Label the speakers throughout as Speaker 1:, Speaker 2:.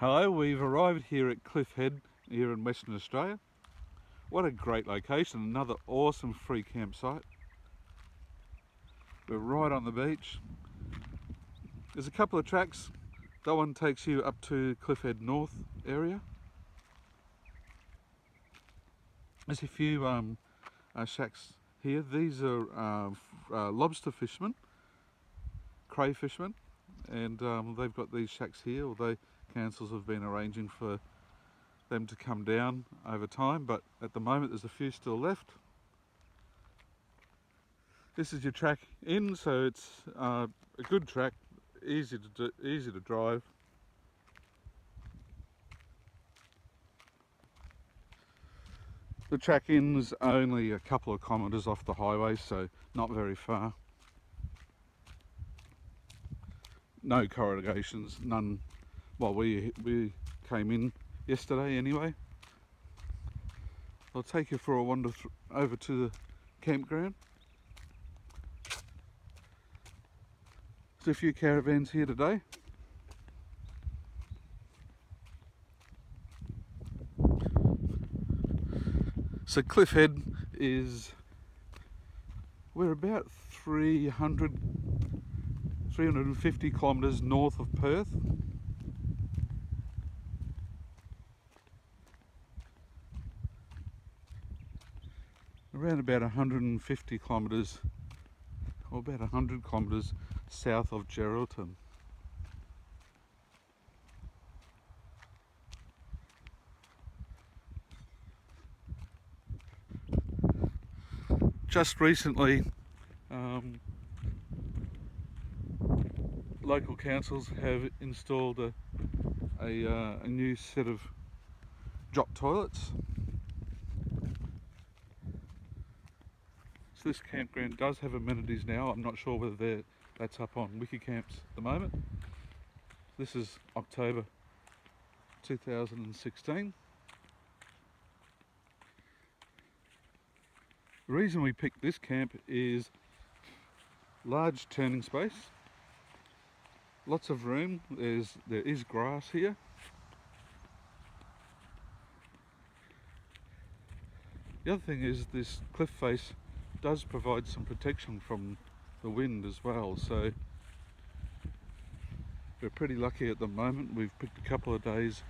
Speaker 1: Hello, we've arrived here at Cliff Head here in Western Australia. What a great location, another awesome free campsite. We're right on the beach. There's a couple of tracks. That one takes you up to Cliff Head North area. There's a few um, uh, shacks here. These are uh, uh, lobster fishermen, crayfishermen, and um, they've got these shacks here, although councils have been arranging for them to come down over time, but at the moment there's a few still left. This is your track in, so it's uh, a good track, easy to do, easy to drive. The track in's only a couple of kilometres off the highway, so not very far. No corrugations, none. Well, we we came in yesterday anyway. I'll take you for a wander over to the campground. There's a few caravans here today. So Cliff Head is we're about 300 350 kilometers north of Perth around about 150 kilometres or about 100 kilometres south of Geraldton. Just recently um, local councils have installed a, a, uh, a new set of drop toilets So this campground does have amenities now. I'm not sure whether that's up on Wikicamps at the moment. This is October 2016. The reason we picked this camp is large turning space, lots of room, There's, there is grass here. The other thing is this cliff face does provide some protection from the wind as well so we're pretty lucky at the moment. We've picked a couple of days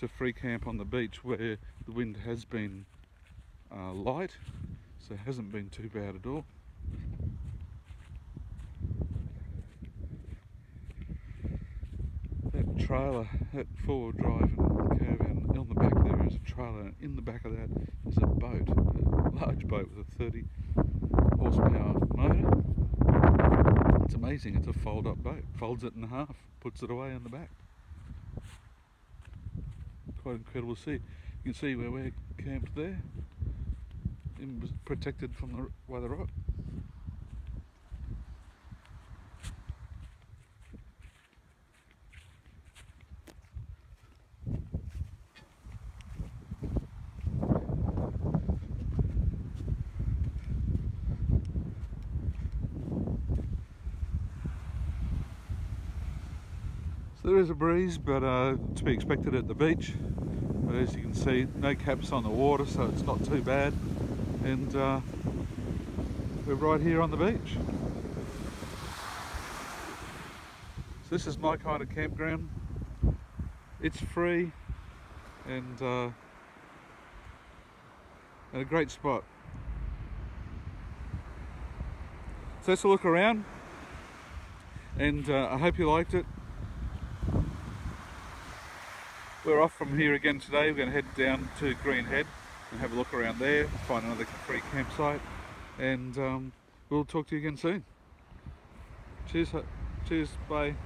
Speaker 1: to free camp on the beach where the wind has been uh, light so it hasn't been too bad at all. That trailer that four-wheel drive and caravan on the back there is a trailer. And in the back of that is a boat a large boat with a 30 horsepower motor. It's amazing, it's a fold up boat. Folds it in half, puts it away in the back. Quite incredible to see. You can see where we're camped there, protected from the, by the rock. So there is a breeze, but uh, to be expected at the beach. But as you can see, no caps on the water, so it's not too bad. And uh, we're right here on the beach. So this is my kind of campground. It's free and, uh, and a great spot. So let's look around and uh, I hope you liked it. We're off from here again today. We're going to head down to Green Head and have a look around there, find another free campsite, and um, we'll talk to you again soon. Cheers, cheers, bye.